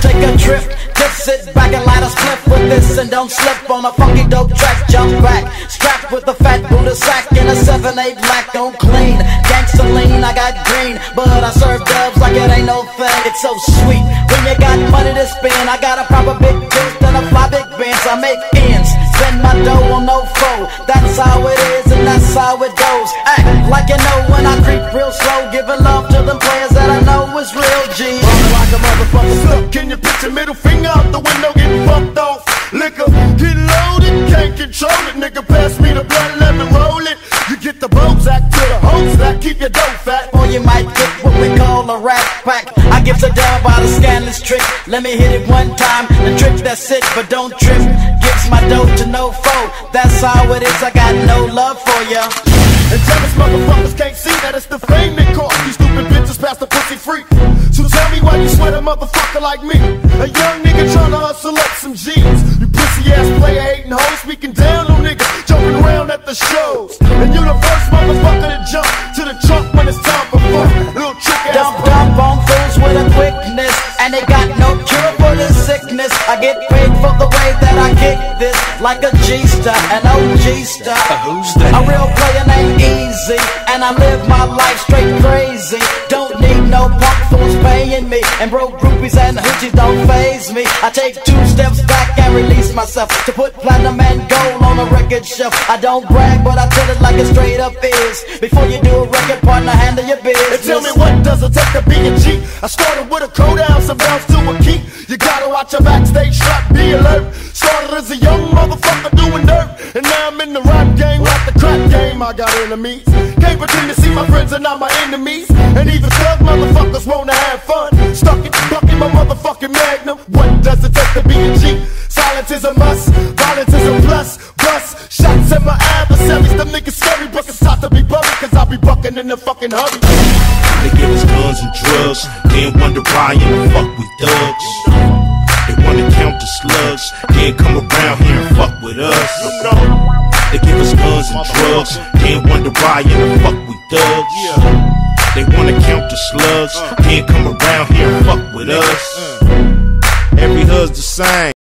take a trip. Just sit back and light a split with this and don't slip on a funky dope track. Jump back, strapped with a fat Buddha sack and a 7-8 black on clean. Gangsta lean, I got green, but I serve dubs like it ain't no thing. It's so sweet when you got money to spend. I got a proper big tooth and a fly big bench. I make ends, spend my dough on no foe. That's how it is and that's how it goes. Act like you know when I creep real slow, giving love to them players that I know is real G. A in your picture, middle finger out the window, getting fucked off. Liquor, get loaded, can't control it. Nigga, pass me the blood, let me roll it. You get the Bozak to the hoes that keep your dough fat. Or you might get what we call a rat pack. I give a down by the scandalous trick. Let me hit it one time. The trick that's sick, but don't trip. Gives my dough to no foe. That's how it is. I got no love for ya. And jealous motherfuckers can't see that it's the fame that cost these stupid bitches past the pussy freak. So tell me why you sweat a motherfucker like me. A young nigga tryna hustle up some G's. You pussy ass player hating hoes speaking down on niggas jumping around at the shows. And you the first motherfucker to jump to the trunk when it's time for fun. Little trick ass Dump, dump on fools with a quickness. And they got no cure for this sickness. I get paid for the way that I kick this. Like a G-star, an OG star. A real player named Eazy. And I live my life straight crazy. And broke groupies and hoochies don't phase me. I take two steps back and release myself to put platinum and gold on a record shelf. I don't brag, but I tell it like it straight up is. Before you do a record, partner, handle your business. And tell me what does it take to be a G? I started with a code ounce and bounce to a key. You gotta watch your backstage strap, be alert. Started as a young motherfucker doing dirt. And now I'm in the rap game, like the crack game. I got enemies. Can't pretend to see my Silence is a must, violence is a plus. Bust shots at my adversaries. Them niggas scary, but it's time to be buried. Cause I be bucking in the fucking hurry. They give us guns and drugs, then wonder why in the fuck we thugs. They wanna count the slugs, then come around here and fuck with us. They give us guns and drugs, then wonder why in the fuck we thugs. They wanna count the slugs, uh. then come around here and fuck with us. Uh. Every hood's the same.